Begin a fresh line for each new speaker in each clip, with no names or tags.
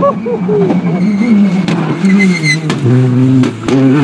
Mm-hmm.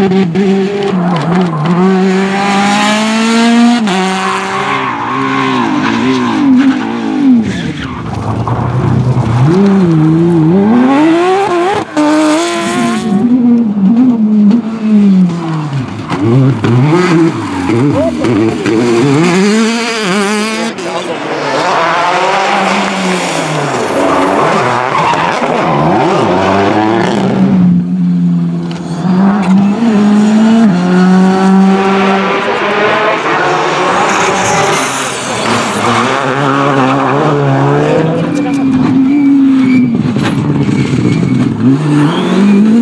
Baby, baby.
Mm-hmm.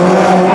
Amen.